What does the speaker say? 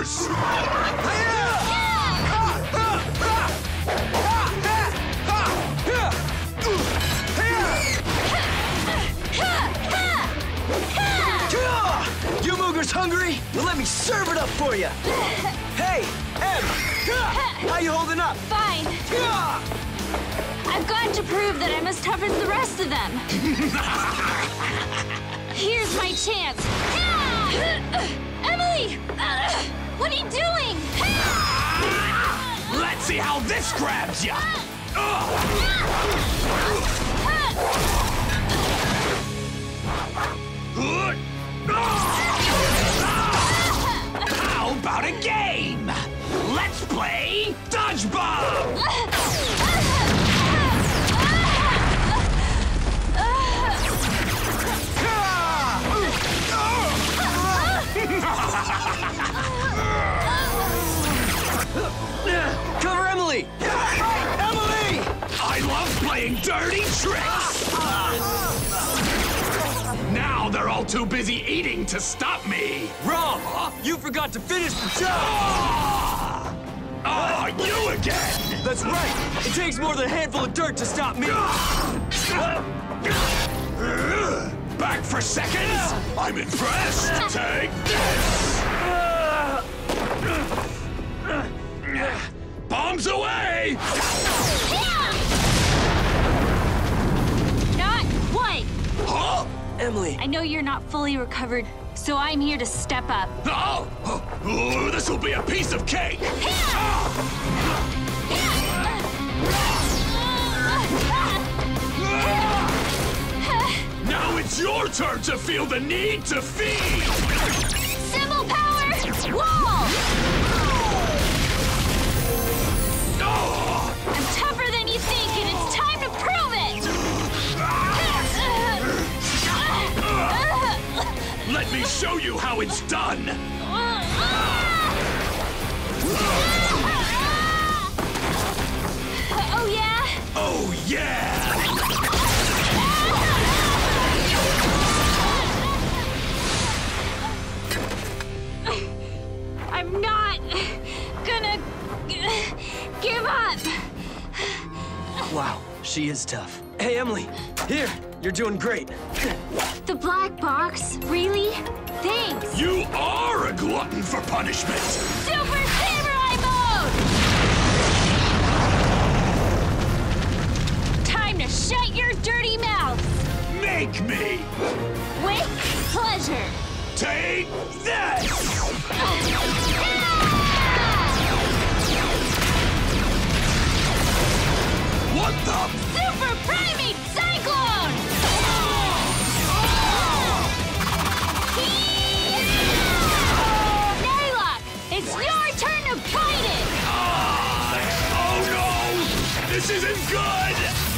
Fingers! You Moogers hungry? Well, let me serve it up for you. Hey, Em, how you holding up? Fine. I've got to prove that I'm as tough as the rest of them. Here's my chance. Emily! What are you doing? Let's see how this grabs ya! How about a game? Let's play Dodgeball! Cover Emily! Emily! I love playing dirty tricks! Now they're all too busy eating to stop me! Wrong! You forgot to finish the job! Ah! Oh, you again! That's right! It takes more than a handful of dirt to stop me! Back for seconds? I'm impressed! Take this! Away! Not quite. Huh? Emily, I know you're not fully recovered, so I'm here to step up. Oh! oh this will be a piece of cake! Now it's your turn to feel the need to feed! Let me show you how it's done! Oh, yeah? Oh, yeah! I'm not gonna give up. wow, she is tough. Hey, Emily, here, you're doing great. The black box? Really? Thanks. You are a glutton for punishment! Super Samurai mode! Time to shut your dirty mouth. Make me! With pleasure. Take this! What the? Super Primate Cyclone! Nighlok, it's your turn to bite it! Oh no! This isn't good!